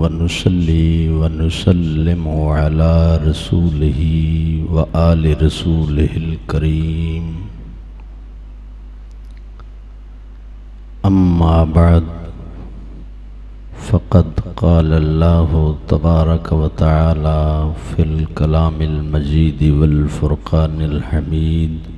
वनुसल्ली वनुसल्लिम अला आल रसूलिहिल करीम अम्मा बाद फ़क़द क़ाल तबारक व हमीद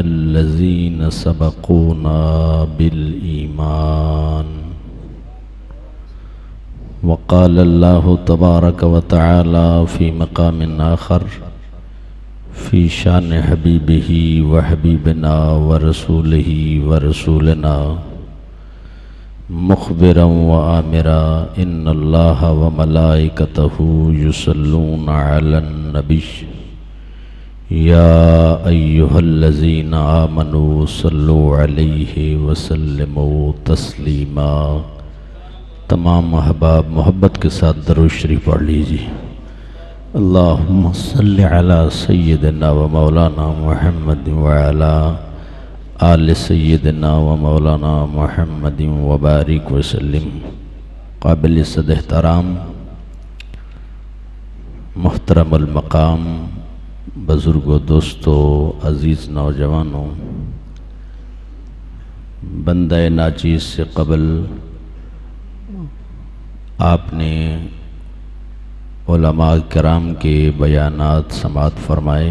अल्लज़ीन सबक़ूना बिलईमान वक़ाल अल्लाहु तबारक व तआला फ़ी मक़ामिन आख़र फ़ी शान हबीबिही व हबीबना व रसूलिही व रसूलना मुखबिरा व आमिरा इन्नल्लाह व या अय्युहल्लज़ीना आमनू सल्लु अलैहि वसल्लिमु तस्लीमा। तमाम अहबाब मोहब्बत के साथ दरुद शरीफ पढ़ लीजिए। अल्लाहुम्म सल्लि अला सय्यिदना व मौलाना मुहम्मद व अला आल सय्यिदना व मौलाना मुहम्मद व बारिक वसल्लिम काबिल सद एहतराम मोहतरम मकाम। बुज़ुर्गों दोस्तों, अज़ीज़ नौजवानों, बंद नाचीज़ से कबल आपने कराम के बयानात समात फरमाए।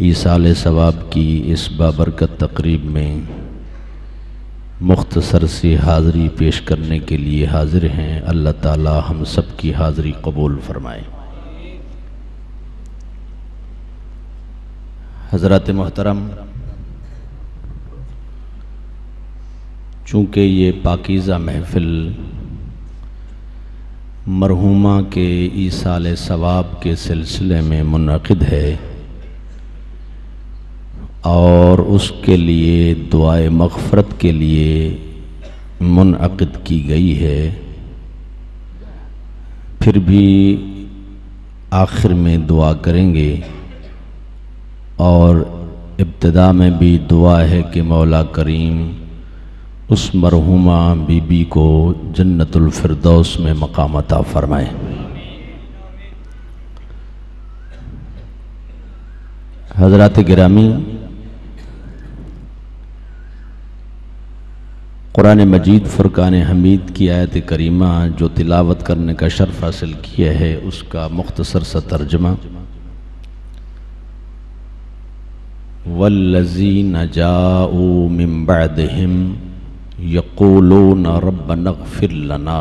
ईसाल सवाब की इस बाबरकत तकरीब में मुख्तसर से हाज़री पेश करने के लिए हाज़िर हैं। अल्लाह ताला हम सब की हाज़री कबूल फरमाए। हज़रत मोहतरम, चूँकि ये पाकिज़ा महफ़िल मरहुमा के ईसाल सवाब के सिलसिले में मुनद है और उसके लिए दुआए मग़फ़रत के लिए मुनद की गई है, फिर भी आखिर में दुआ करेंगे। और इब्तदा में भी दुआ है कि मौला करीम उस मरहुमा बीबी को जन्नतुल फिरदौस में मकाम अता फरमाए। हज़रत गिरामी, कुरान मजीद फ़ुरक़ान हमीद की आयत करीमा जो तिलावत करने का शर्फ हासिल किया है, उसका मुख्तसर सा तर्जमा। वल्लज़ीन जाऊ मिन बअदहिम यक़ूलून रब्बना इग़फ़िर लना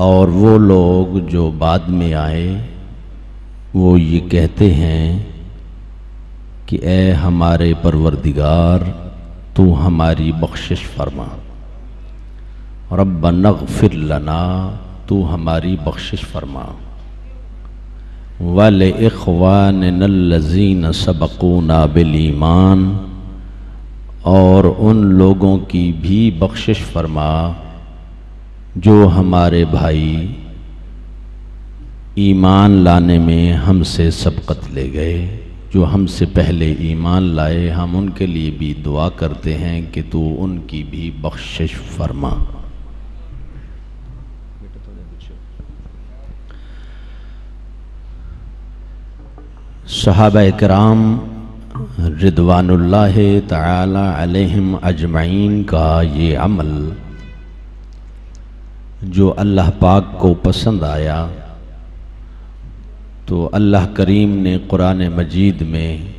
और वो लोग जो बाद में आए वो ये कहते हैं कि ए हमारे परवरदिगार तू हमारी बख्शिश फरमा रब्बना इग़फ़िर लना तू हमारी बख्शिश फरमा वल इख़वान नल्लज़ीन सबक़ूना बिल ईमान, और उन लोगों की भी बख्शिश फरमा, जो हमारे भाई ईमान लाने में हमसे सबकत ले गए, जो हमसे पहले ईमान लाए, हम उनके लिए भी दुआ करते हैं कि तू उनकी भी बख्शिश फरमा। सहाब कराम रिदवानुल्लाह ताला अलैहिम अजमईन का ये अमल, जो अल्लाह पाक को पसंद आया तो अल्लाह करीम ने कुरान मजीद में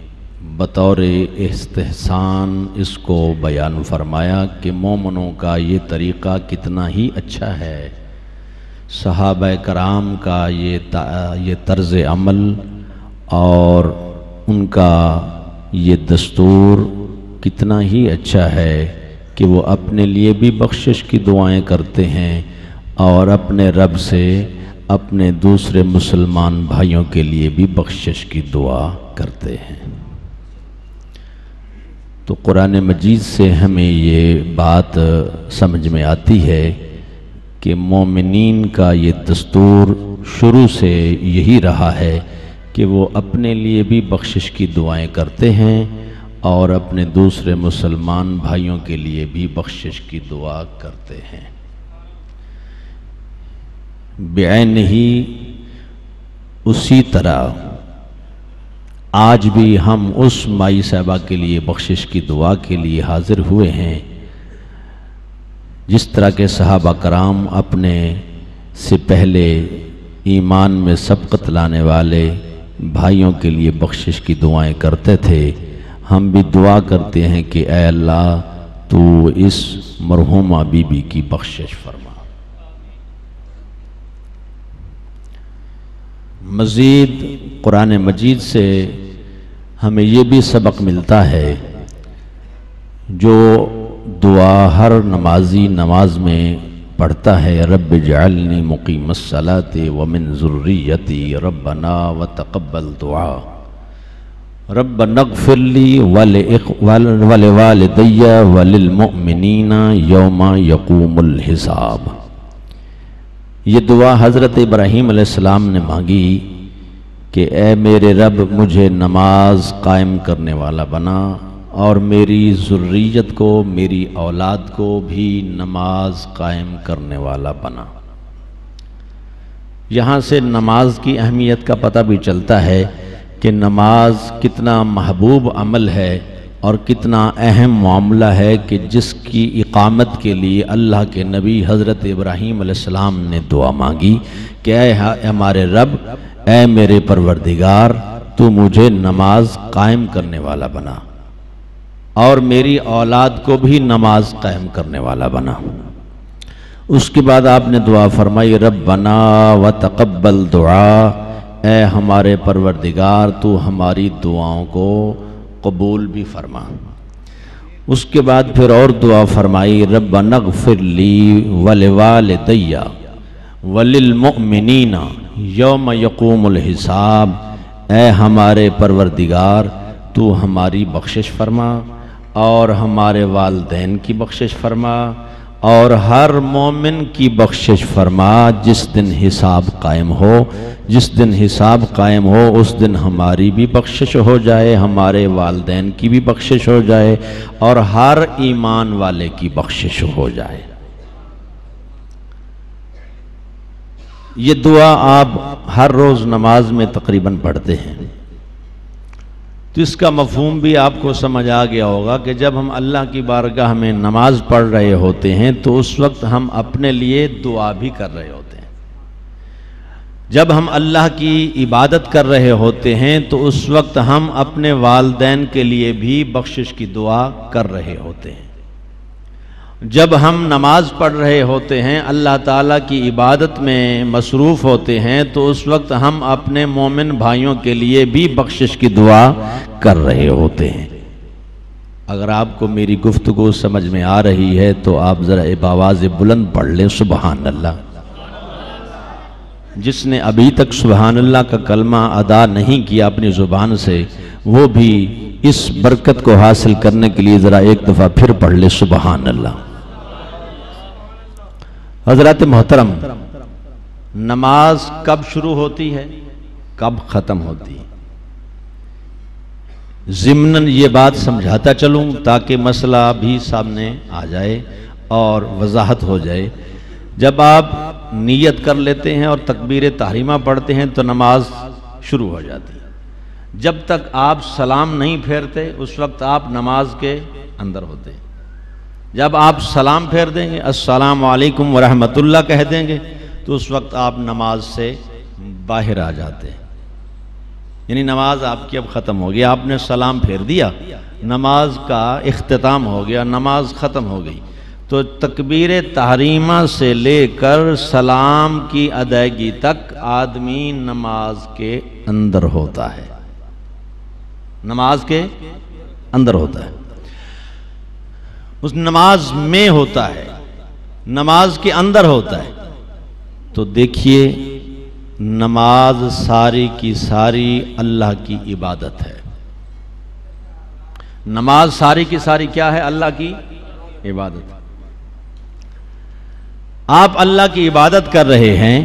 बतौर इस्तेहसान इसको बयान फरमाया कि मोमनों का ये तरीक़ा कितना ही अच्छा है। सहाब कराम का ये ये तर्ज़ अमल और उनका ये दस्तूर कितना ही अच्छा है कि वो अपने लिए भी बख्शिश की दुआएँ करते हैं और अपने रब से अपने दूसरे मुसलमान भाइयों के लिए भी बख्शिश की दुआ करते हैं। तो कुरान मजीद से हमें ये बात समझ में आती है कि मोमिन का ये दस्तूर शुरू से यही रहा है कि वो अपने लिए भी बख्शिश की दुआएँ करते हैं और अपने दूसरे मुसलमान भाइयों के लिए भी बख्शिश की दुआ करते हैं। बेन ही उसी तरह आज भी हम उस माई साहबा के लिए बख्शिश की दुआ के लिए हाजिर हुए हैं, जिस तरह के सहाबा कराम अपने से पहले ईमान में सबकत लाने वाले भाइयों के लिए बख्शिश की दुआएँ करते थे। हम भी दुआ करते हैं कि ए अल्लाह, तू इस मरहुमा बीबी की बख्शिश फरमा। मज़ीद, कुरान मजीद से हमें ये भी सबक मिलता है, जो दुआ हर नमाजी नमाज़ में पढ़ता है रब जालनी मुकीम सलात वमिन ज़ुर्रियती रबना व तकबल दुआ। रब नगफिरली वल वल दैया वलमिन यौमा यकूमुल हिसाब। ये दुआ हज़रत इब्राहीम अलैहिस्सलाम ने मांगी कि, ए मेरे रब, मुझे नमाज़ कायम करने वाला बना और मेरी ज़ुर्रियत को, मेरी औलाद को भी नमाज़ कायम करने वाला बना। यहाँ से नमाज़ की अहमियत का पता भी चलता है कि नमाज़ कितना महबूब अमल है और कितना अहम मामला है कि जिसकी इकामत के लिए अल्लाह के नबी हज़रत इब्राहीम ने दुआ मांगी कि हमारे रब ए मेरे परवरदिगार, तू मुझे नमाज़ कायम करने वाला बना। और मेरी औलाद को भी नमाज़ कायम करने वाला बना। उसके बाद आपने दुआ फरमाई रब बना व तकबल दुआ ए हमारे परवरदिगार, तू हमारी दुआओं को कबूल भी फरमा। उसके बाद फिर और दुआ फरमाई रब नग फिर ली वल वाल दैया वलिलमिनीना यौम यकूमुल हिसाब ए हमारे परवरदिगार, तू हमारी बख्शिश फरमा। और हमारे वालदेन की बख्शिश फरमा, और हर मोमिन की बख्शिश फरमा, जिस दिन हिसाब कायम हो, जिस दिन हिसाब कायम हो, उस दिन हमारी भी बख्शिश हो जाए, हमारे वालदेन की भी बख्शिश हो जाए, और हर ईमान वाले की बख्शिश हो जाए। ये दुआ आप हर रोज़ नमाज़ में तकरीबन पढ़ते हैं। तो इसका मफहम भी आपको समझ आ गया होगा कि जब हम अल्लाह की बारगाह में नमाज़ पढ़ रहे होते हैं तो उस वक्त हम अपने लिए दुआ भी कर रहे होते हैं। जब हम अल्लाह की इबादत कर रहे होते हैं तो उस वक्त हम अपने वालदेन के लिए भी बख्शिश की दुआ कर रहे होते हैं। जब हम नमाज़ पढ़ रहे होते हैं, अल्लाह ताला की इबादत में मसरूफ़ होते हैं तो उस वक्त हम अपने मोमिन भाइयों के लिए भी बख्शिश की दुआ कर रहे होते हैं। अगर आपको मेरी गुफ्तु समझ में आ रही है तो आप ज़रा आवाज़ बुलंद पढ़ लें सुबहान अल्लाह जिसने अभी तक सुबहान अल्लाह का कलमा अदा नहीं किया अपनी ज़ुबान से, वो भी इस बरकत को हासिल करने के लिए ज़रा एक दफ़ा फिर पढ़ ले सुबहान अल्लाह हज़रत मोहतरम, नमाज़ कब शुरू होती है? कब ख़त्म होती है? ज़िमन ये बात समझाता चलूँ ताकि मसला भी सामने आ जाए और वजाहत हो जाए। जब आप नीयत कर लेते हैं और तकबीर तहरीमा पढ़ते हैं तो नमाज़ शुरू हो जाती है। जब तक आप सलाम नहीं फेरते, उस वक्त आप नमाज़ के अंदर होते हैं। जब आप सलाम फेर देंगे, अस्सलाम वालेकुम वरहमतुल्लाह कह देंगे तो उस वक्त आप नमाज़ से बाहर आ जाते हैं। यानी नमाज़ आपकी अब ख़त्म हो गई, आपने सलाम फेर दिया, नमाज़ का अख्ताम हो गया, नमाज़ ख़त्म हो गई। तो तकबीर तहरीमा से लेकर सलाम की अदायगी तक आदमी नमाज़ के अंदर होता है। नमाज़ के अंदर होता है। उस नमाज़ में होता है, नमाज़ के अंदर होता है। तो देखिए, नमाज़ सारी की सारी अल्लाह की इबादत है। नमाज़ सारी की सारी क्या है? अल्लाह की इबादत। आप अल्लाह की इबादत कर रहे हैं,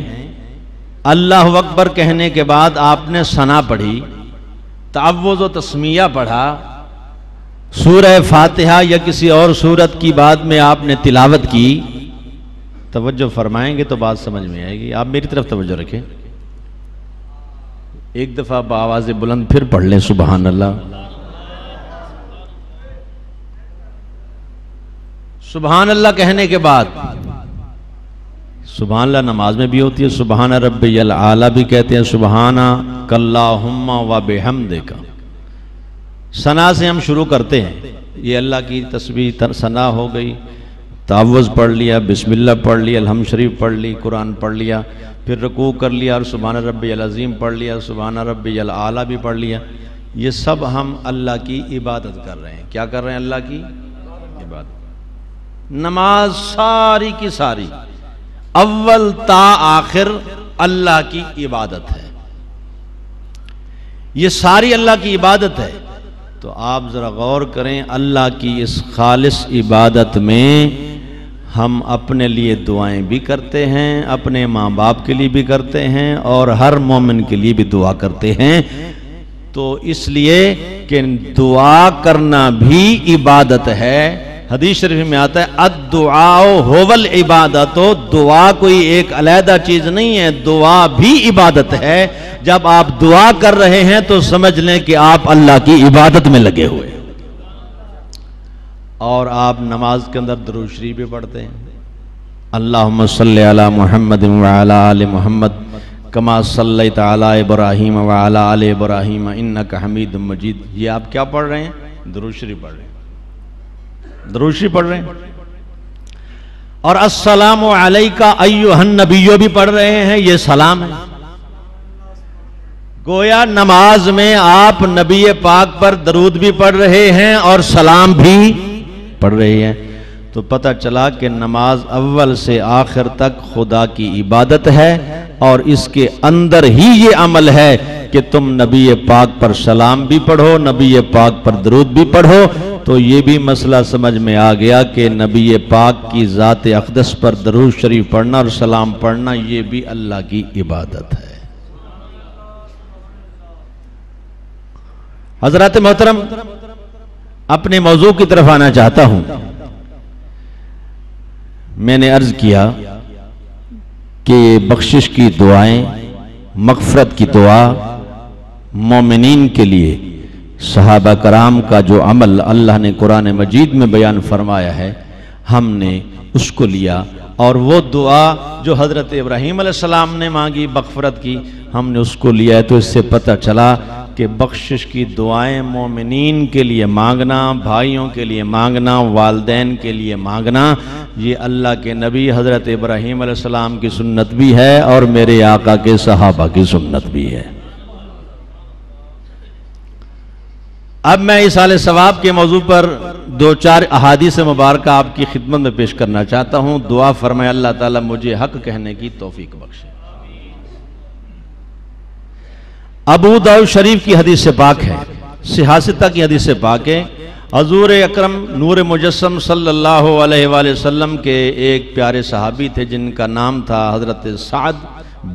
अल्लाह अकबर कहने के बाद आपने सना पढ़ी तावज़ तस्मिया पढ़ा सूरह फातिहा या किसी और सूरत की बात में आपने तिलावत की, तवज्जो फरमाएँगे तो बात समझ में आएगी। आप मेरी तरफ़ तवज्जो रखें। एक दफ़ा आवाज़ बुलंद फिर पढ़ लें सुबह अल्लाह सुबहान अल्लाह कहने के बाद सुबहान अल्लाह नमाज़ में भी होती है, सुबहान रब आला भी कहते हैं, सुबहाना कल्ला व बेहम देखा सना से हम शुरू करते हैं। ये अल्लाह की तस्वीर सना हो गई। तावज़ पढ़ लिया, बिस्मिल्लाह पढ़ लिया अलहम शरीफ पढ़ ली, कुरान पढ़ लिया, फिर रकू कर लिया और सुबहान रब अज़ीम पढ़ लिया सुबहान रब आला भी पढ़ लिया। ये सब हम अल्लाह की इबादत कर रहे हैं। क्या कर रहे हैं अल्लाह की? इबादत। नमाज़ सारी की सारी। अव्वल ता आखिर अल्लाह की इबादत है। ये सारी अल्लाह की इबादत है। तो आप ज़रा गौर करें, अल्लाह की इस खालिस इबादत में हम अपने लिए दुआएँ भी करते हैं, अपने माँ बाप के लिए भी करते हैं और हर मोमिन के लिए भी दुआ करते हैं। तो इसलिए कि दुआ करना भी इबादत है हदीस शरीफ में आता है अदुआओ होवल इबादत, दुआ कोई एक अलहदा चीज़ नहीं है, दुआ भी इबादत है। जब आप दुआ कर रहे हैं तो समझ लें कि आप अल्लाह की इबादत में लगे हुए और आप नमाज़ के अंदर दरूशरी भी पढ़ते हैं। अल्लाह सल मोहम्मद मोहम्मद, कमा सल तला इब्राहिम वाला इब्राहिम इन हमीद मजीद। ये आप क्या पढ़ रहे हैं? दरूशरी पढ़ रहे हैं। दरूशी पढ़ रहे हैं। और अस्सलाम का अयुहन नबीयो भी पढ़ रहे हैं, ये सलाम है। गोया नमाज़ में आप नबी पाक पर दरूद भी पढ़ रहे हैं और सलाम भी पढ़ रहे हैं। तो पता चला कि नमाज़ अव्वल से आखिर तक खुदा की इबादत है और इसके अंदर ही ये अमल है। कि तुम नबी पाक पर सलाम भी पढ़ो, नबी पाक पर दरूद भी पढ़ो। तो ये भी मसला समझ में आ गया कि नबी पाक की ज़ात अकदस पर दरूज शरीफ पढ़ना और सलाम पढ़ना, ये भी अल्लाह की इबादत है। हज़रत मोहतरम, अपने मौजू की तरफ़ आना चाहता हूँ। मैंने अर्ज़ किया कि बख्शिश की दुआएँ, मगफरत की दुआ मोमिन के लिए सहाबा कराम का जो अमल अल्लाह ने कुरान मजीद में बयान फरमाया है, हमने उसको लिया। और वो दुआ जो हज़रत इब्राहीम सलाम ने मांगी बकफरत की, हमने उसको लिया है। तो इससे पता चला कि बख्शिश की दुआएँ मोमिन के लिए मांगना, भाइयों के लिए मांगना, वालदेन के लिए मांगना, ये अल्लाह के नबी हज़रत इब्राहीम सलाम की सुन्नत भी है और मेरे आका के सहाबा की सुन्नत भी है। अब मैं इस साल सवाब के मौजू पर दो चार अहादी से मुबारक आपकी खिदमत में पेश करना चाहता हूँ। दुआ फरमाए, अल्लाह ताला मुझे हक कहने की तोफीक बख्शे। अबू दाऊ शरीफ की हदीस से पाक है। सियासता की हदीस से पाक है। हजूर अक्रम नूर मुजस्म वसल्लम के एक प्यारे सहाबी थे, जिनका नाम था हज़रत साद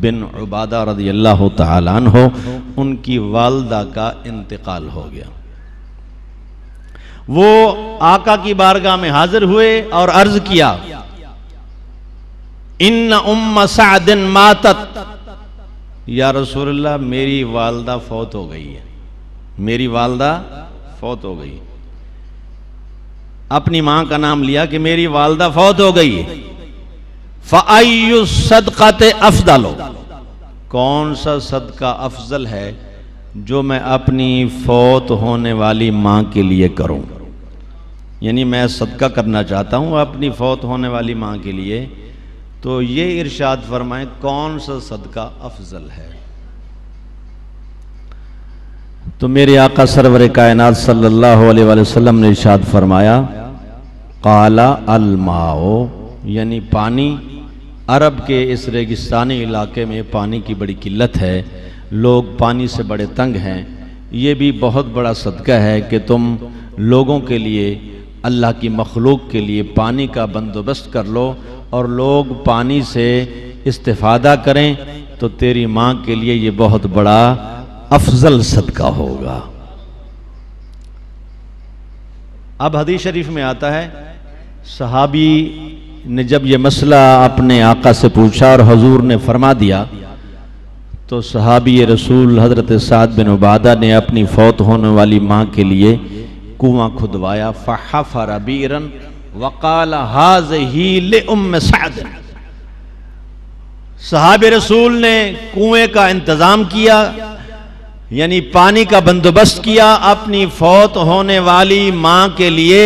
बिन उबादा रदी अल्लाह तन हो उनकी वालदा का इंतकाल हो गया। वो आका की बारगाह में हाजिर हुए और अर्ज़ किया इन उम सादिन मातत। या रसूलल्लाह, मेरी वालदा फौत हो गई है। मेरी वालदा फौत हो गई। अपनी माँ का नाम लिया कि मेरी वालदा फौत हो गई है। फ़ायु सदक़त अफजलो। कौन सा सदका अफजल है जो मैं अपनी फौत होने वाली माँ के लिए करूँ? यानी मैं सदका करना चाहता हूँ अपनी फौत होने वाली माँ के लिए। तो ये इरशाद फरमाएँ, कौन सा सदका अफजल है? तो मेरे आका सरवर कायनात सल्लल्लाहु अलैहि वसल्लम ने इरशाद फरमाया, काला अलमाओ यानी पानी अरब के इस रेगिस्तानी इलाके में पानी की बड़ी किल्लत है। लोग पानी से बड़े तंग हैं। ये भी बहुत बड़ा सदका है कि तुम लोगों के लिए अल्लाह की मखलूक के लिए पानी का बंदोबस्त कर लो और लोग पानी से इस्तेफादा करें तो तेरी माँ के लिए ये बहुत बड़ा अफजल सदका होगा। अब हदीस शरीफ में आता है, सहाबी ने जब ये मसला अपने आका से पूछा और हजूर ने फरमा दिया तो सहाबी रसूल हज़रत साद बिन उबादा ने अपनी फौत होने वाली माँ के लिए कुआँ खुदवाया फ़हाफ़ा रबीरन वकाल हाज ही उम साद। सहाब रसूल ने कुएँ का इंतज़ाम किया, यानी पानी का बंदोबस्त किया अपनी फौत होने वाली माँ के लिए,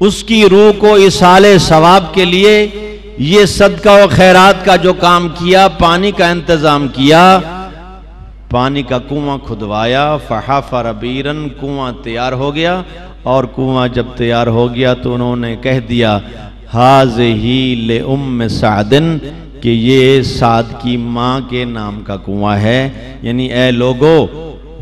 उसकी रूह को इसाले सवाब के लिए, ये सदका व खैरात का जो काम किया, पानी का इंतज़ाम किया पानी का कुआँ खुदवाया, फ़हाफ़ा रबीरन कुआँ तैयार हो गया और कुआँ जब तैयार हो गया तो उन्होंने कह दिया हाज ही ले उम सादिन कि ये साद की माँ के नाम का कुआँ है। यानी, ए लोगो,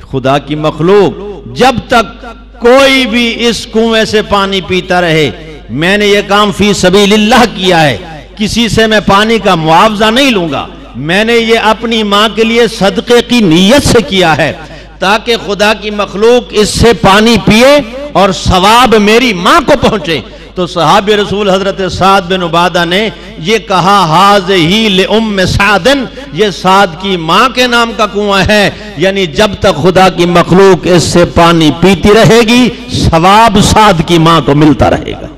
खुदा की मखलूक, जब तक कोई भी इस कुएँ से पानी पीता रहे, मैंने ये काम फ़ी सभी किया है। किसी से मैं पानी का मुआवजा नहीं लूँगा। मैंने ये अपनी माँ के लिए सदक़े की नीयत से किया है, ताकि खुदा की मखलूक इससे पानी पिए और सवाब मेरी माँ को पहुँचे। तो सहाब रसूल हज़रत साद बिन उबादा ने ये कहा हाज ही उम सादन ये साद की माँ के नाम का कुआँ है। यानी जब तक खुदा की मखलूक इससे पानी पीती रहेगी, सवाब साद की माँ को मिलता रहेगा।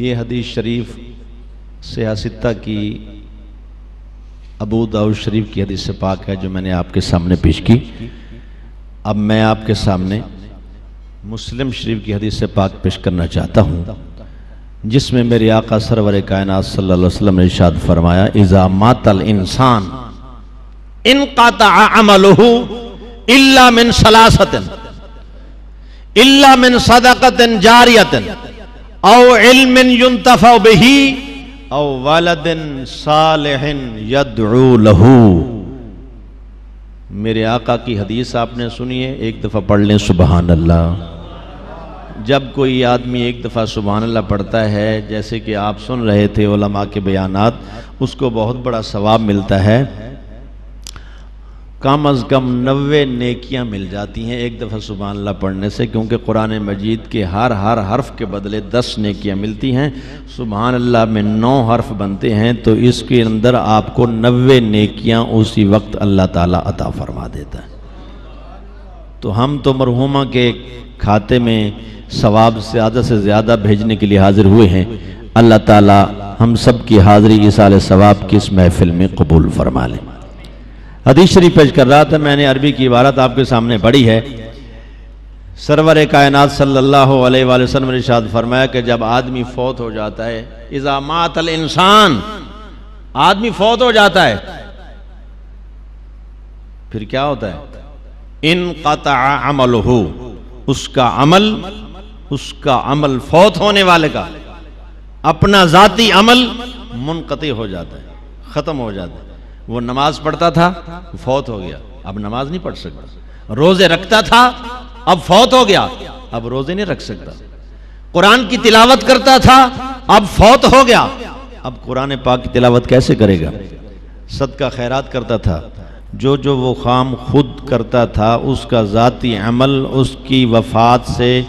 ये हदीस शरीफ सियासता की अबू दाऊद शरीफ की हदीस पाक है जो मैंने आपके सामने पेश की। अब मैं आपके सामने मुस्लिम शरीफ की हदीस पाक पेश करना चाहता हूँ, जिसमें मेरे आका सरवर कायनात सल्लल्लाहु अलैहि वसल्लम ने इरशाद फरमाया, इज़ा मातल इंसान, इन अमलहु इल्ला मिन सलासतन, इल्ला मिन सदकतन जारियतन। औ इल्मिन युनतफा बिही औ वलदिन सालिहिन यदउ लहू मेरे आका की हदीस आपने सुनी है एक दफ़ा पढ़ लें सुबहान अल्लाह जब कोई आदमी एक दफ़ा सुबहान अल्लाह पढ़ता है जैसे कि आप सुन रहे थे ओलमा के बयानात उसको बहुत बड़ा सवाब मिलता है कम अज़ कम नबे नेकियाँ मिल जाती हैं एक दफ़ा सुबह अल्लाह पढ़ने से, क्योंकि कुरान मजीद के हर हर हर्फ के बदले दस नेकियाँ मिलती हैं। सुबह अल्लाह में नौ हर्फ बनते हैं तो इसके अंदर आपको नबे नेकियाँ उसी वक्त अल्लाह ताला अता फरमा देता है। तो हम तो मरहुमा के खाते में सवाब ज़्यादा से ज़्यादा भेजने के लिए हाजिर हुए हैं। अल्लाह ताला हम सब की हाज़िरी इस सवाब की इस महफिल में कबूल फरमा लें। हदीस शरीफ पेश कर रहा था, मैंने अरबी की इबारत आपके सामने पढ़ी है। सरवर कायनात सल्लल्लाहु अलैहि वसल्लम ने इरशाद फरमाया कि जब आदमी फौत हो जाता है इजामात अल इंसान, आदमी फौत हो जाता है, फिर क्या होता है? इन कता अमल हो उसका अमल उसका अमल फौत होने वाले का, अपना जाती अमल मुनकते हो जाता है, ख़त्म हो जाता है। वो नमाज़ पढ़ता था, फौत हो गया। अब नमाज़ नहीं पढ़ सकता। रोज़े रखता था, अब फौत हो गया। अब रोज़े नहीं रख सकता। कुरान की तिलावत करता था, अब फौत हो गया। अब कुरान पाक की तिलावत कैसे करेगा? सद का खैरात करता था। जो जो वो खाम खुद करता था, उसका ज़ाती अमल, उसकी वफात से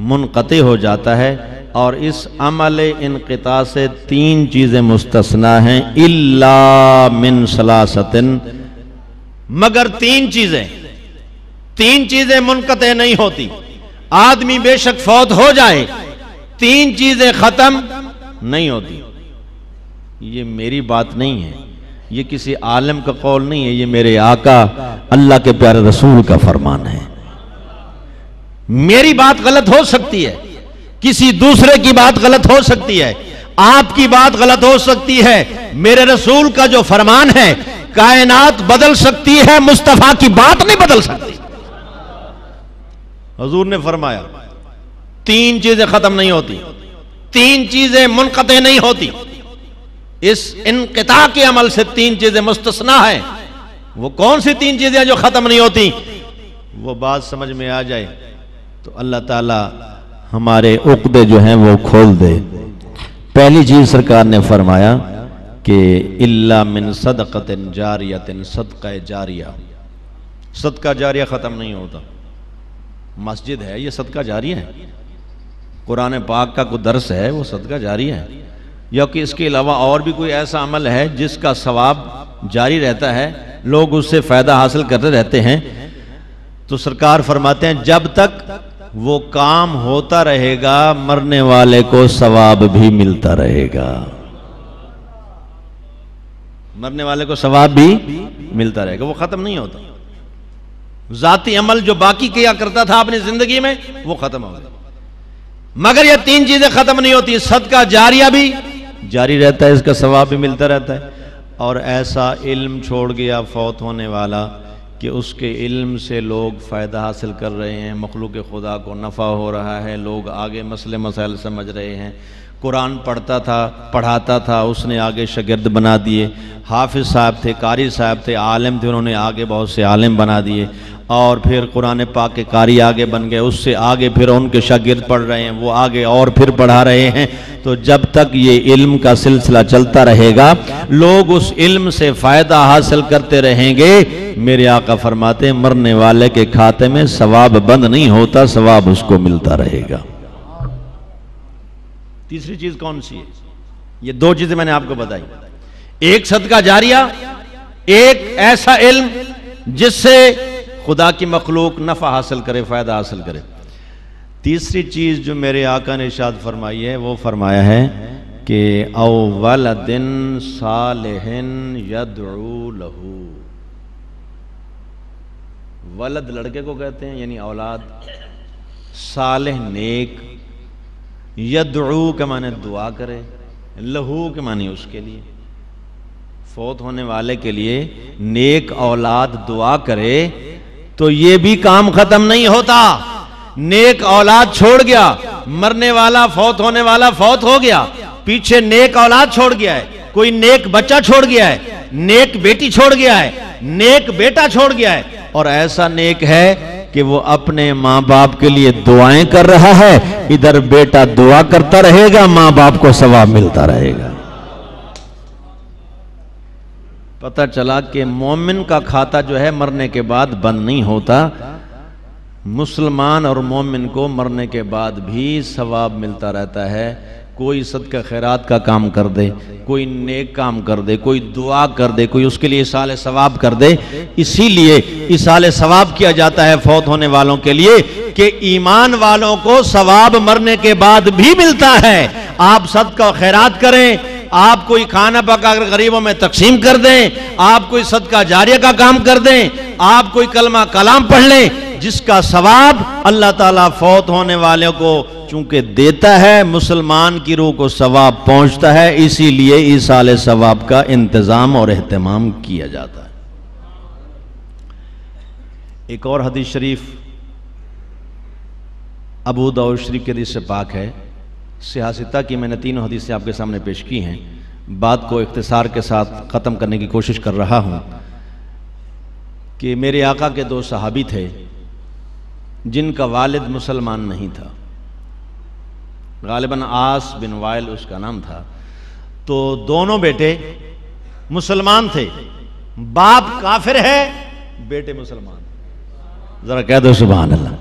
मुनक़ हो जाता है। और इस अमल इनकता से तीन चीज़ें मुस्तना हैं, इल्ला मिन सलासतिन। मगर तीन चीज़ें तीन चीज़ें मुनकत नहीं होती। आदमी बेशक फौत हो जाए, तीन चीज़ें ख़त्म नहीं होती। ये मेरी बात नहीं है, ये किसी आलम का कौल नहीं है, ये मेरे आका, अल्लाह के प्यारे रसूल का फरमान है। मेरी बात गलत हो सकती है किसी दूसरे की बात गलत हो सकती है। आपकी बात गलत हो सकती है। मेरे रसूल का जो फरमान है, कायनात बदल सकती है, मुस्तफ़ा की बात नहीं बदल सकती। हजूर ने फरमाया, तीन चीज़ें खत्म नहीं होती। तीन चीज़ें मुनकते नहीं होती। इस इनकता के अमल से तीन चीज़ें मुस्तना है। वो कौन सी तीन चीज़ें जो खत्म नहीं होती? वो बात समझ में आ जाए तो अल्लाह ताला हमारे उकदे जो हैं वो खोल दे। पहली चीज़ सरकार ने फरमाया कि इल्ला मिन सदकत जारियतिन, सदका जारिया। सदका जारिया ख़त्म नहीं होता। मस्जिद है, ये सदका जारी है। कुरान पाक का कोई दर्स है, वो सदका जारी है। या कि इसके अलावा और भी कोई ऐसा अमल है जिसका सवाब जारी रहता है, लोग उससे फ़ायदा हासिल करते रहते हैं। तो सरकार फरमाते हैं, जब तक वो काम होता रहेगा, मरने वाले को सवाब भी मिलता रहेगा। मरने वाले को सवाब भी मिलता रहेगा। वो ख़त्म नहीं होता। जाती अमल जो बाकी किया करता था अपनी ज़िंदगी में, वो खत्म हो गया। मगर ये तीन चीज़ें खत्म नहीं होती, सदका जारिया भी जारी रहता है, इसका सवाब भी मिलता रहता है। और ऐसा इल्म छोड़ गया, फौत होने वाला कि उसके इल्म से लोग फ़ायदा हासिल कर रहे हैं, मखलूक खुदा को नफ़ा हो रहा है, लोग आगे मसले मसाइल समझ रहे हैं। कुरान पढ़ता था, पढ़ाता था, उसने आगे शगिर्द बना दिए। हाफिज़ साहब थे, कारी साहब थे, आलम थे, उन्होंने आगे बहुत से आलम बना दिए। और फिर कुरान पाक के कारी आगे बन गए। उससे आगे फिर उनके शागिर्द पढ़ रहे हैं, वो आगे और फिर पढ़ा रहे हैं। तो जब तक ये इल्म का सिलसिला चलता रहेगा, लोग उस इल्म से फ़ायदा हासिल करते रहेंगे। मेरे आका फरमाते मरने वाले के खाते में सवाब बंद नहीं होता, सवाब उसको मिलता रहेगा। तीसरी चीज़ कौन सी है? ये दो चीज़ें मैंने आपको बताई। एक सदका जारिया, एक ऐसा इल्म जिससे खुदा की मखलूक नफ़ा हासिल करे, फ़ायदा हासिल करे। तीसरी चीज़ जो मेरे आका ने इशाद फरमाई है, वो फरमाया है कि अवल दिन सालहन यदू लहू। वलद लड़के को कहते हैं, यानी औलाद। सालह नेक यदू के माने दुआ करे, लहू के माने उसके लिए। फोत होने वाले के लिए नेक औलाद दुआ करे तो ये भी काम खत्म नहीं होता। नेक औलाद छोड़ गया, मरने वाला फौत होने वाला फौत हो गया, पीछे नेक औलाद छोड़ गया है, कोई नेक बच्चा छोड़ गया है, नेक बेटी छोड़ गया है, नेक बेटा छोड़ गया है, और ऐसा नेक है कि वो अपने माँ बाप के लिए दुआएँ कर रहा है, इधर बेटा दुआ करता रहेगा माँ बाप को सवाब मिलता रहेगा। पता चला कि मोमिन का खाता जो है मरने के बाद बंद नहीं होता। मुसलमान और मोमिन को मरने के बाद भी सवाब मिलता रहता है। कोई सदका खैरात का काम कर दे, कोई नेक काम कर दे, कोई दुआ कर दे, कोई उसके लिए साल सवाब कर दे। इसीलिए इसाल सवाब किया जाता है फौत होने वालों के लिए कि ईमान वालों को सवाब मरने के बाद भी मिलता है। आप सदका खैरात करें आप कोई खाना पका कर गरीबों में तकसीम कर दें, आप कोई सदका जारिया का काम कर दें, आप कोई कलमा कलाम पढ़ लें, जिसका सवाब अल्लाह ताला फौत होने वाले को चूँकि देता है, मुसलमान की रूह को सवाब पहुँचता है, इसीलिए इस साल सवाब का इंतज़ाम और अहतमाम किया जाता है। एक और हदीस शरीफ अबू दाऊद शरीफ के हदीस से पाक है। सियासता की मैंने तीनों हदीसें आपके सामने पेश की हैं। बात को इख्तसार के साथ ख़त्म करने की कोशिश कर रहा हूँ कि मेरे आका के दो सहाबी थे, जिनका वालिद मुसलमान नहीं था। गालिबा आस बिन वायल उसका नाम था। तो दोनों बेटे मुसलमान थे। बाप काफिर है, बेटे मुसलमान। जरा कह दो सुबह अल्लाह।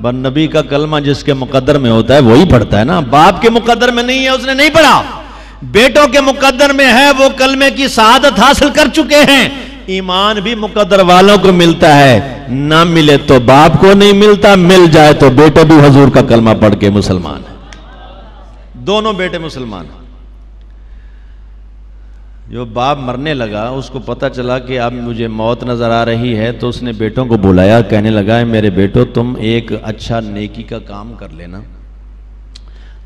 बन नबी का कलमा जिसके मुकद्दर में होता है, वही पढ़ता है ना। बाप के मुकद्दर में नहीं है, उसने नहीं पढ़ा। बेटों के मुकद्दर में है, वो कलमे की शहादत हासिल कर चुके हैं। ईमान भी मुकद्दर वालों को मिलता है। ना मिले तो बाप को नहीं मिलता, मिल जाए तो बेटे भी हजूर का कलमा पढ़ के मुसलमान है। दोनों बेटे मुसलमान जो बाप मरने लगा, उसको पता चला कि अब मुझे मौत नज़र आ रही है तो उसने बेटों को बुलाया, कहने लगा है मेरे बेटो, तुम एक अच्छा नेकी का काम कर लेना।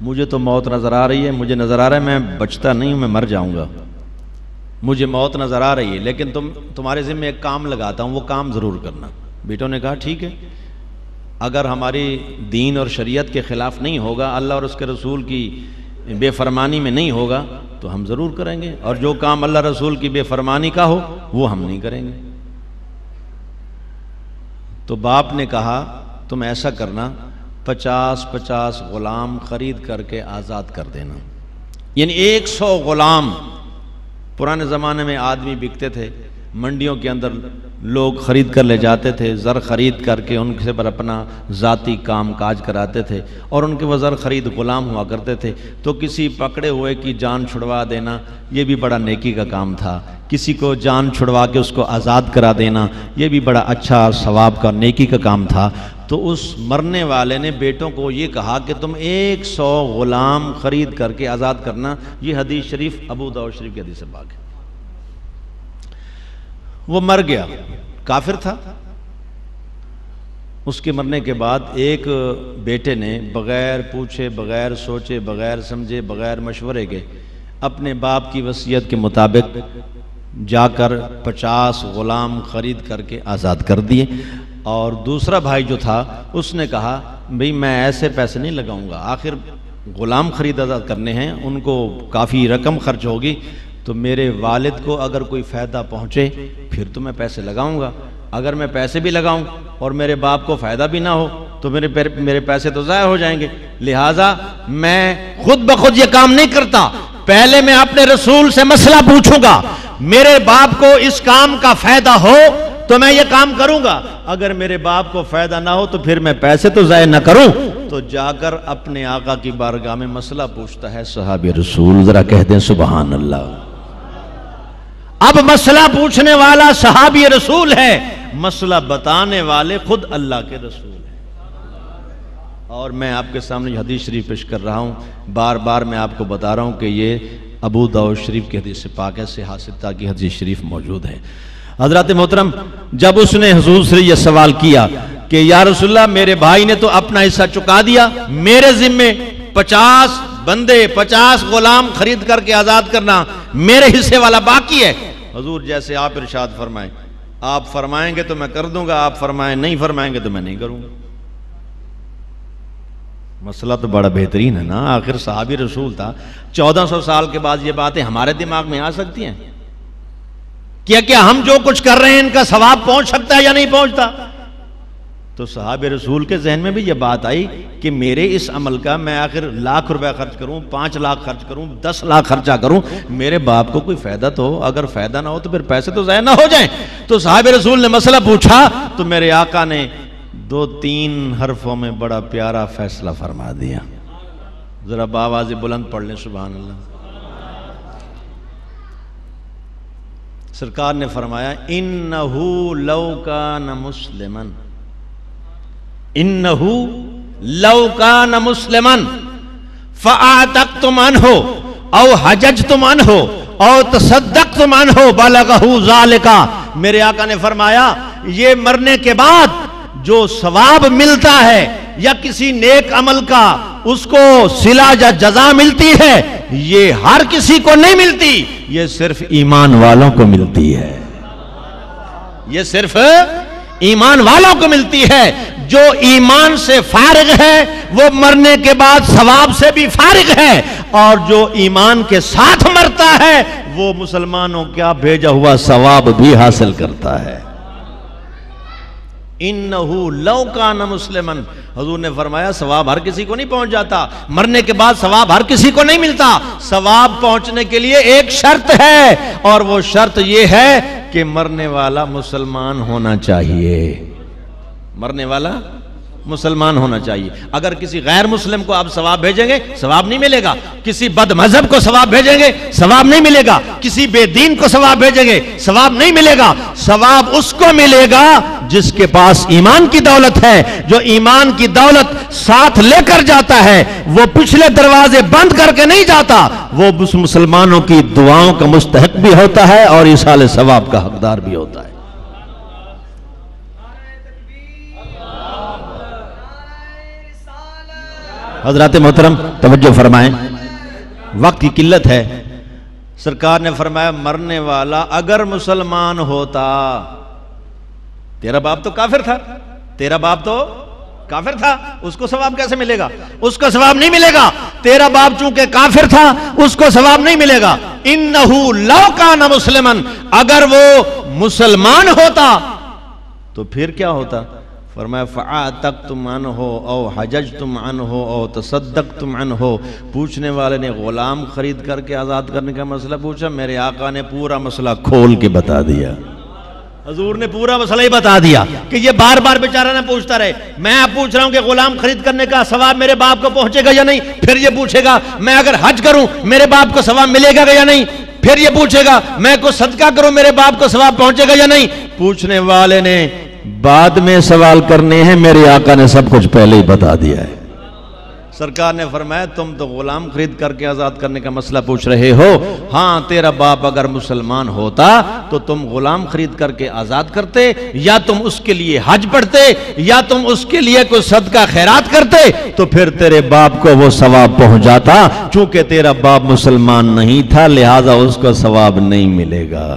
मुझे तो मौत नज़र आ रही है, मुझे नज़र आ रहा है, मैं बचता नहीं हूँ, मैं मर जाऊँगा। मुझे मौत नज़र आ रही है, लेकिन तुम, तुम्हारे ज़िम्मे एक काम लगाता हूँ, वो काम ज़रूर करना। बेटों ने कहा, ठीक है, अगर हमारी दीन और शरीयत के ख़िलाफ़ नहीं होगा, अल्लाह और उसके रसूल की बेफरमानी में नहीं होगा तो हम ज़रूर करेंगे। और जो काम अल्लाह रसूल की बेफरमानी का हो, वो हम नहीं करेंगे। तो बाप ने कहा, तुम ऐसा करना पचास पचास गुलाम खरीद करके आज़ाद कर देना। यानी एक सौ गुलाम, पुराने ज़माने में आदमी बिकते थे, मंडियों के अंदर लोग ख़रीद कर ले जाते थे, ज़र ख़रीद करके उनसे पर अपना ज़ाती काम काज कराते थे और उनके वह ज़र ख़रीद ग़ुलाम हुआ करते थे तो किसी पकड़े हुए की जान छुड़वा देना, ये भी बड़ा नेकी का काम था। किसी को जान छुड़वा के उसको आज़ाद करा देना, ये भी बड़ा अच्छा सवाब का नेकी का काम था। तो उस मरने वाले ने बेटों को ये कहा कि तुम एक सौ ग़ुलाम ख़रीद करके आज़ाद करना, ये हदीस शरीफ अबू दाऊद शरीफ की हदीस बाग है। वो मर गया। काफिर था। उसके मरने के बाद एक बेटे ने बग़ैर पूछे, बग़ैर सोचे, बग़ैर समझे, बग़ैर मशवरे के अपने बाप की वसीयत के मुताबिक जाकर पचास ग़ुलाम ख़रीद करके आज़ाद कर दिए। और दूसरा भाई जो था, उसने कहा, भाई मैं ऐसे पैसे नहीं लगाऊँगा। आखिर ग़ुलाम ख़रीद आज़ाद करने हैं, उनको काफ़ी रकम खर्च होगी। तो मेरे वालिद को अगर कोई फ़ायदा पहुँचे, फिर तो मैं पैसे लगाऊँगा। अगर मैं पैसे भी लगाऊँ और मेरे बाप को फ़ायदा भी ना हो तो मेरे मेरे पैसे तो ज़ाय हो जाएँगे। लिहाजा मैं खुद ब खुद ये काम नहीं करता। पहले मैं अपने रसूल से मसला पूछूँगा। मेरे बाप को इस काम का फ़ायदा हो तो मैं ये काम करूँगा। अगर मेरे बाप को फ़ायदा ना हो तो फिर मैं पैसे तो ज़ाय ना करूँ। तो जाकर अपने आका की बारगाह में मसला पूछता है, सहाबी रसूल, ज़रा कहते हैं सुबह अल्लाह। अब मसला पूछने वाला सहाबी रसूल है, मसला बताने वाले खुद अल्लाह के रसूल हैं। और मैं आपके सामने हदीस शरीफ पेश कर रहा हूँ। बार बार मैं आपको बता रहा हूँ कि ये अबू दाऊद शरीफ की हदीस पाक से हासिता की हदीस शरीफ मौजूद है। हज़रत मोहतरम, जब उसने हजूर से यह सवाल किया कि, या रसुल्ला मेरे भाई ने तो अपना हिस्सा चुका दिया, मेरे जिम्मे पचास बंदे पचास गुलाम खरीद करके आज़ाद करना मेरे हिस्से वाला बाकी है। हजूर जैसे आप इरशाद फरमाए। आप फरमाएँगे तो मैं कर दूँगा, आप फरमाए, नहीं फरमाएँगे तो मैं नहीं करूँगा। मसला तो बड़ा बेहतरीन है ना, आखिर साहबी रसूल था। चौदह सौ साल के बाद ये बातें हमारे दिमाग में आ सकती हैं। क्या क्या हम जो कुछ कर रहे हैं, इनका सवाब पहुँच सकता है या नहीं पहुँचता? तो साहब रसूल के जहन में भी ये बात आई कि मेरे इस अमल का मैं आखिर लाख रुपया खर्च करूँ, पाँच लाख खर्च करूँ, दस लाख खर्चा करूँ, मेरे बाप को कोई फ़ायदा तो अगर फ़ायदा ना हो तो फिर पैसे तो ज़ाय ना हो जाए। तो साहब रसूल ने मसला पूछा तो मेरे आका ने दो तीन हरफों में बड़ा प्यारा फैसला फरमा दिया। ज़रा बाबाज बुलंद पढ़ लें सुबह सरकार ने फरमाया इन नहू का न मुस्लिमन। इन्नहू लौका न मुसलमन हो औ हजज तुम अन हो और तसदक तुम अन हो बलगहू का मेरे आका ने फरमाया, ये मरने के बाद जो सवाब मिलता है, या किसी नेक अमल का, उसको सिला या जजा मिलती है, ये हर किसी को नहीं मिलती, ये सिर्फ़ ईमान वालों को मिलती है। ये सिर्फ़ ईमान वालों को मिलती है जो ईमान से फारिग है, वो मरने के बाद सवाब से भी फारिग है। और जो ईमान के साथ मरता है, वो मुसलमानों का भेजा हुआ सवाब भी हासिल करता है। इन लव का न मुसलमन। हजूर ने फरमाया, सवाब हर किसी को नहीं पहुँच जाता। मरने के बाद सवाब हर किसी को नहीं मिलता। सवाब पहुँचने के लिए एक शर्त है, और वो शर्त ये है कि मरने वाला मुसलमान होना चाहिए। मरने वाला मुसलमान होना चाहिए। अगर किसी गैर मुस्लिम को आप सवाब भेजेंगे, सवाब नहीं मिलेगा। किसी बद मज़हब को सवाब भेजेंगे, सवाब नहीं मिलेगा। किसी बेदीन को सवाब भेजेंगे, सवाब नहीं मिलेगा। सवाब उसको मिलेगा जिसके पास ईमान की दौलत है। जो ईमान की दौलत साथ लेकर जाता है, वो पिछले दरवाजे बंद करके नहीं जाता। वो मुसलमानों की दुआओं का मुस्तक भी होता है और इस सवाब का हकदार भी होता है। हज़रत मोहतरम, तवज्जो फरमाएँ। वक्त की किल्लत है। सरकार ने फरमाया, मरने वाला अगर मुसलमान होता, तेरा बाप तो काफिर था। तेरा बाप तो काफिर था। उसको सवाब कैसे मिलेगा? उसको सवाब नहीं मिलेगा। तेरा बाप चूँकि काफिर था, उसको सवाब नहीं मिलेगा। इन नहू लव न मुसलमान, अगर वो मुसलमान होता तो फिर क्या होता? फरमाया फ़ा तक तुम अन हो ओ हजज तुम अन हो ओ तसदक तुम अन हो पूछने वाले ने ग़ुलाम ख़रीद करके आज़ाद करने का मसला पूछा, मेरे आका ने पूरा मसला खोल के बता दिया। हजूर ने पूरा मसला ही बता दिया कि ये बार बार बेचारा ना पूछता रहे। मैं आप पूछ रहा हूँ कि गुलाम खरीद करने का सवाब मेरे बाप को पहुंचेगा या नहीं? फिर ये पूछेगा, मैं अगर हज करूँ, मेरे बाप को सवाब मिलेगा या नहीं? फिर ये पूछेगा, मैं कुछ सदका करूँ, मेरे बाप को सवाब पहुंचेगा या नहीं? पूछने वाले ने बाद में सवाल करने हैं, मेरे आका ने सब कुछ पहले ही बता दिया है। सरकार ने फरमाया, तुम तो गुलाम खरीद करके आज़ाद करने का मसला पूछ रहे हो। हाँ तेरा बाप अगर मुसलमान होता तो तुम गुलाम खरीद करके आज़ाद करते, या तुम उसके लिए हज पढ़ते, या तुम उसके लिए कोई सदका खैरात करते तो फिर तेरे बाप को वो सवाब पहुँच जाता चूँकि तेरा बाप मुसलमान नहीं था, लिहाजा उसको सवाब नहीं मिलेगा।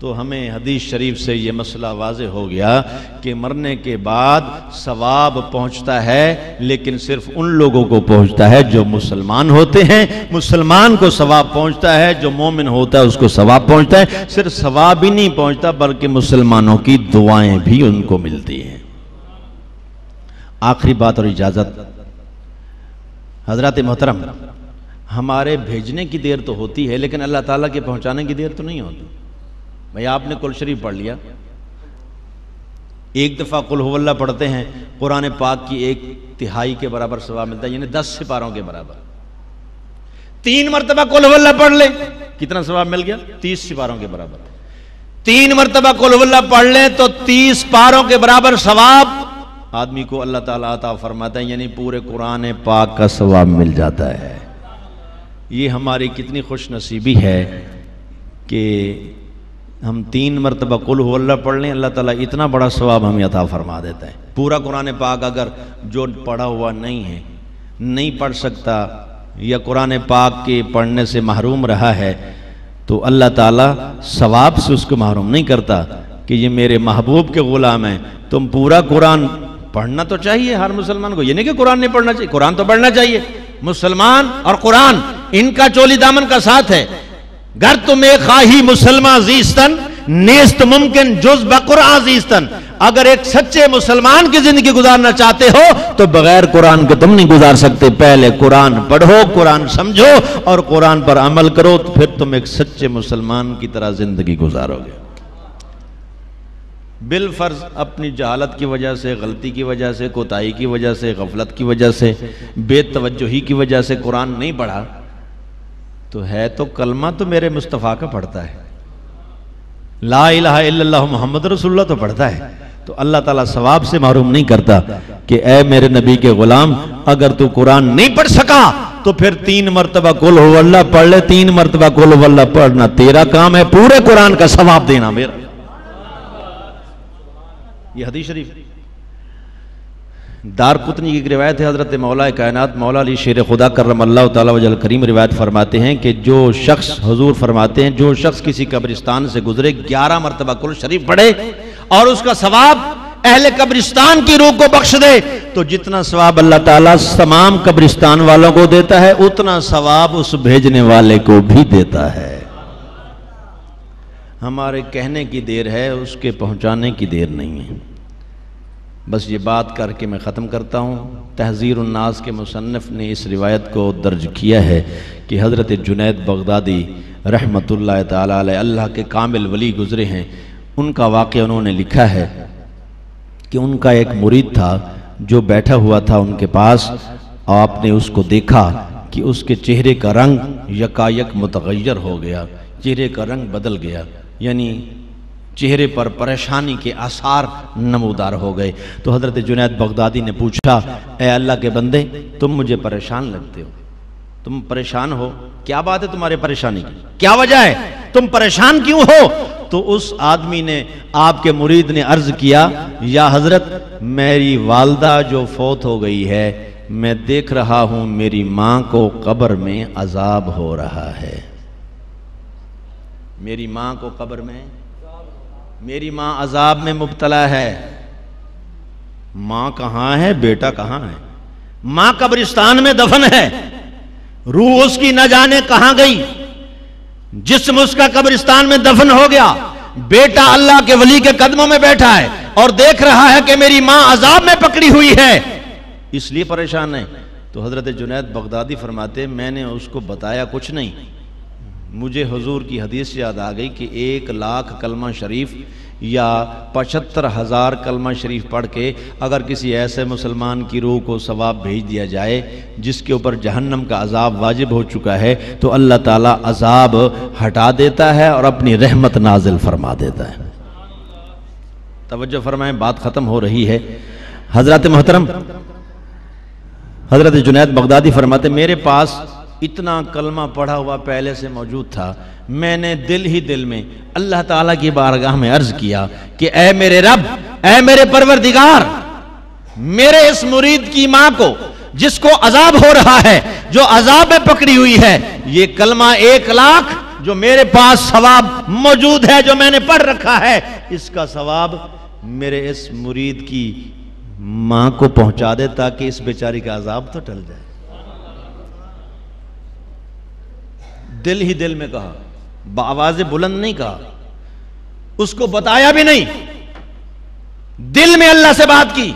तो हमें हदीस शरीफ से ये मसला वाज हो गया कि मरने के बाद सवाब पहुँचता है, लेकिन सिर्फ़ उन लोगों को पहुँचता है जो मुसलमान होते हैं। मुसलमान को सवाब पहुँचता है, जो मोमिन होता है, उसको सवाब पहुँचता है। सिर्फ़ सवाब ही नहीं पहुँचता, बल्कि मुसलमानों की दुआएँ भी उनको मिलती हैं। आखिरी बात और इजाज़त। हज़रत मोहतरम, हमारे भेजने की देर तो होती है, लेकिन अल्लाह ताला के पहुँचाने की देर तो नहीं होती। भाई आपने कुल शरीफ पढ़ लिया। एक दफ़ा कुल पढ़ते हैं, कुरान पाक की एक तिहाई के बराबर सवाब मिलता है, यानी दस सिपारों के बराबर। तीन मरतबा कुल पढ़ ले, कितना सवाब मिल गया? तीस सिपारों के बराबर। तीन मरतबा कुल पढ़ ले तो तीस पारों के बराबर सवाब आदमी को अल्लाह ताला आता फरमाता है, यानी पूरे कुरान पाक का सवाब मिल जाता है। ये हमारी कितनी खुश नसीबी है कि हम तीन मरतबा कुल अल्लाह पढ़ लें, अल्लाह ताला इतना बड़ा सवाब हमें अता फरमा देता है। पूरा कुरान पाक अगर जो पढ़ा हुआ नहीं है, नहीं पढ़ सकता, या कुरान पाक के पढ़ने से महरूम रहा है तो अल्लाह ताला सवाब से उसको महरूम नहीं करता कि ये मेरे महबूब के ग़ुलाम हैं। तुम पूरा कुरान पढ़ना तो चाहिए, हर मुसलमान को। ये नहीं कि कुरान नहीं पढ़ना चाहिए, कुरान तो पढ़ना चाहिए। मुसलमान और कुरान, इनका चोली दामन का साथ है। गर तुम्हें खाही मुसलमान जीस्तन, नेस्त मुमकिन जुज बकुर आजीस्तन अगर एक सच्चे मुसलमान की ज़िंदगी गुजारना चाहते हो तो बगैर कुरान के तुम नहीं गुजार सकते। पहले कुरान पढ़ो, कुरान समझो और कुरान पर अमल करो तो फिर तुम एक सच्चे मुसलमान की तरह ज़िंदगी गुजारोगे। बिल फ़र्ज़ अपनी जहालत की वजह से, गलती की वजह से, कोताही की वजह से, गफलत की वजह से बेतवजही की वजह से कुरान नहीं पढ़ा। तो है तो कलमा तो मेरे मुस्तफ़ा का पढ़ता है। ला इला मोहम्मद रसुल्ला तो पढ़ता है। तो अल्लाह ताला सवाब से मारूम नहीं करता कि ए मेरे नबी के गुलाम, अगर तू कुरान नहीं पढ़ सका तो फिर तीन मरतबा कुल हो, अल्लाह पढ़ ले, तीन मरतबा कुल हो, अल्लाह पढ़ना तेरा काम है, पूरे कुरान का सवाब देना मेरा। ये हदीस शरीफ। दार कुतनी की रिवायत है, हज़रत मौला कायनात, मौला अली शेर खुदा करम अल्लाह तजल करीम रिवायत फरमाते हैं कि जो शख्स हजूर फरमाते हैं, जो शख्स किसी कब्रिस्तान से गुजरे, ग्यारह मरतबा कुल शरीफ पढ़े और उसका सवाब अहले कब्रिस्तान की रूह को बख्श दे तो जितना सवाब अल्लाह ताला तमाम कब्रिस्तान वालों को देता है, उतना सवाब उस भेजने वाले को भी देता है। हमारे कहने की देर है, उसके पहुँचाने की देर नहीं है। बस ये बात करके मैं ख़त्म करता हूँ। तहज़ीर उन्नास के मुसनफ़ ने इस रिवायत को दर्ज किया है कि हज़रत जुनैद बगदादी रहमत अल्लाह के कामिल वली गुज़रे हैं। उनका वाक़ उन्होंने लिखा है कि उनका एक मुरीद था, जो बैठा हुआ था उनके पास। आपने उसको देखा कि उसके चेहरे का रंग यकायक मुतगैर हो गया, चेहरे का रंग बदल गया। यानी चेहरे पर परेशानी के आसार नमोदार हो गए। तो हज़रत जुनैद बगदादी ने पूछा, ए अल्लाह के बंदे, तुम मुझे परेशान लगते हो? तुम परेशान हो? क्या बात है तुम्हारे परेशानी की? क्या वजह है? तुम परेशान क्यों हो? तो उस आदमी ने आपके मुरीद ने अर्ज़ किया, या हज़रत, मेरी वालदा जो फौत हो गई है, मैं देख रहा हूँ मेरी माँ को कब्र में अजाब हो रहा है। मेरी माँ को कब्र में मेरी माँ अजाब में मुबतला है। माँ कहाँ है? बेटा कहाँ है? माँ कब्रिस्तान में दफन है। रूह उसकी न जाने कहाँ गई। जिसम उसका कब्रिस्तान में दफन हो गया। बेटा अल्लाह के वली के कदमों में बैठा है और देख रहा है कि मेरी माँ अजाब में पकड़ी हुई है। इसलिए परेशान है। तो हज़रत जुनैद बगदादी फरमाते, मैंने उसको बताया कुछ नहीं। मुझे हजूर की हदीस याद आ गई कि एक लाख कलमा शरीफ या पचहत्तर हज़ार कलमा शरीफ पढ़ के अगर किसी ऐसे मुसलमान की रूह को सवाब भेज दिया जाए, जिसके ऊपर जहन्नम का अजाब वाजिब हो चुका है तो अल्लाह ताला अजाब हटा देता है और अपनी रहमत नाजिल फरमा देता है। तवज्जो फरमाएँ, बात ख़त्म हो रही है। हज़रत मोहतरम, हज़रत जुनैद बगदादी फरमाते, मेरे पास इतना कलमा पढ़ा हुआ पहले से मौजूद था। मैंने दिल ही दिल में अल्लाह ताला की बारगाह में अर्ज़ किया कि ए मेरे रब, ए मेरे परवरदिगार, मेरे इस मुरीद की माँ को, जिसको अजाब हो रहा है, जो अजाब में पकड़ी हुई है, ये कलमा एक लाख जो मेरे पास सवाब मौजूद है, जो मैंने पढ़ रखा है, इसका सवाब मेरे इस मुरीद की माँ को पहुँचा दे ताकि इस बेचारी का अजाब तो टल जाए। दिल ही दिल में कहा, आवाज़ बुलंद नहीं कहा, उसको बताया भी नहीं। दिल में अल्लाह से बात की।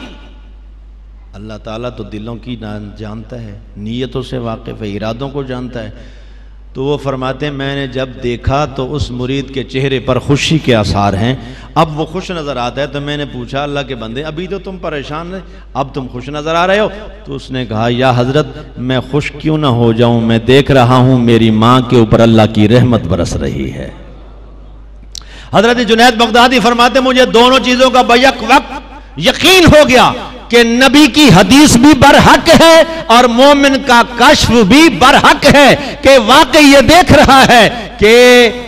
अल्लाह ताला तो दिलों की जानता है, नीयतों से वाकिफ है, इरादों को जानता है। तो वो फरमाते, मैंने जब देखा तो उस मुरीद के चेहरे पर खुशी के आसार हैं। अब वो खुश नज़र आता है तो मैंने पूछा, अल्लाह के बंदे, अभी तो तुम परेशान रहे अब तुम खुश नज़र आ रहे हो? तो उसने कहा, या हज़रत, मैं खुश क्यों ना हो जाऊँ? मैं देख रहा हूँ मेरी माँ के ऊपर अल्लाह की रहमत बरस रही है। हज़रत जुनैद बगदादी फरमाते, मुझे दोनों चीज़ों का बैक वक्त यकीन हो गया। कि नबी की हदीस भी बरहक है और मोमिन का कश्फ भी बरहक है कि वाकई ये देख रहा है कि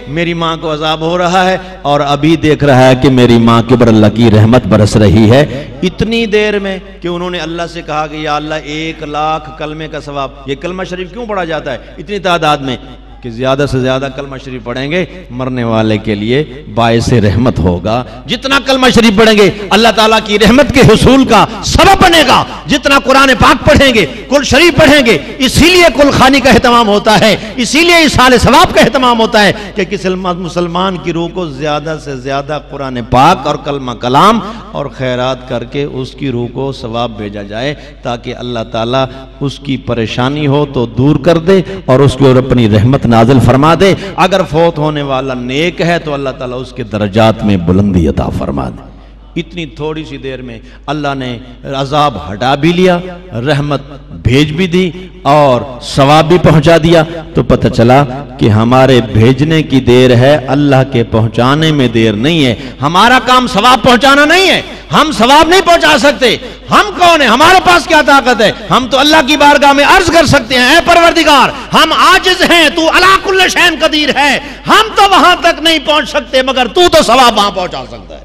मेरी माँ को अजाब हो रहा है और अभी देख रहा है कि मेरी माँ के ऊपर अल्लाह की रहमत बरस रही है। इतनी देर में कि उन्होंने अल्लाह से कहा कि या अल्लाह, एक लाख कलमे का सवाब, ये कलमा शरीफ क्यों पढ़ा जाता है? इतनी तादाद में। कि ज़्यादा से ज़्यादा कलमा शरीफ पढ़ेंगे, मरने वाले के लिए बायस रहमत होगा। जितना कलमा शरीफ पढ़ेंगे, अल्लाह ताला की रहमत के हसूल का सबब बनेगा। जितना कुरान पाक पढ़ेंगे, कुल शरीफ पढ़ेंगे, इसीलिए कुल खानी का अहतमाम होता है, इसीलिए इस साल सवाब का अहतमाम होता है कि किसी मुसलमान की रूह को ज़्यादा से ज़्यादा कुरान पाक और कलमा कलाम और खैरात करके उसकी रूह को सवाब भेजा जाए, ताकि अल्लाह ताला उसकी परेशानी हो तो दूर कर दे और उसकी ओर अपनी रहमत नाजिल फरमा दे। अगर फौत होने वाला नेक है तो अल्लाह ताला उसके दर्जात में बुलंदी अता फरमा दे। इतनी थोड़ी सी देर में अल्लाह ने अजाब हटा भी लिया, रहमत भेज भी दी और सवाब भी पहुँचा दिया। तो पता चला कि हमारे भेजने की देर है, अल्लाह के पहुँचाने में देर नहीं है। हमारा काम सवाब पहुंचाना नहीं है। हम सवाब नहीं पहुँचा सकते। हम कौन है? हमारे पास क्या ताकत है? हम तो अल्लाह की बारगाह में अर्ज़ कर सकते हैं परवरदिगार, हम आजिज हैं, तू अलाकुल्ल शैन कदीर है। हम तो वहाँ तक नहीं पहुँच सकते, मगर तू तो सवाब वहाँ पहुँचा सकता है।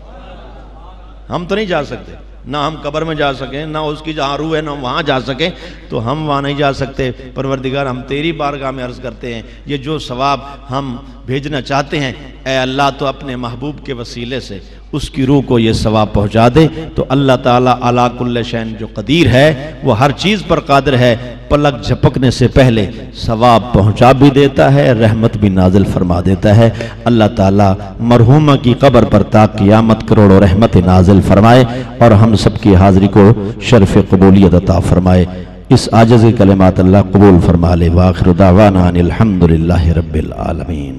हम तो नहीं जा सकते। ना हम कब्र में जा सकें, ना उसकी जहाँ रूह है, ना वहाँ जा सकें तो हम वहाँ नहीं जा सकते। परवरदिगार, हम तेरी बारगाह में अर्ज़ करते हैं, ये जो सवाब हम भेजना चाहते हैं, ए अल्लाह तो अपने महबूब के वसीले से उसकी रूह को ये सवाब पहुँचा दे। तो अल्लाह ताला अलाकुल्ल शैन जो कदीर है, वो हर चीज़ पर कादर है। पलक झपकने से पहले सवाब पहुँचा भी देता है, रहमत भी नाजिल फरमा देता है। अल्लाह ताला मरहुमा की कब्र पर ताक क़ियामत करोड़ों रहमत नाजिल फरमाए और हम सब की हाज़िरी को शर्फ कबूलियत अता फरमाए। इस आजज़ कलमात अल्लाह कबूल फरमा ले। वाखिर दावाना रबालमीन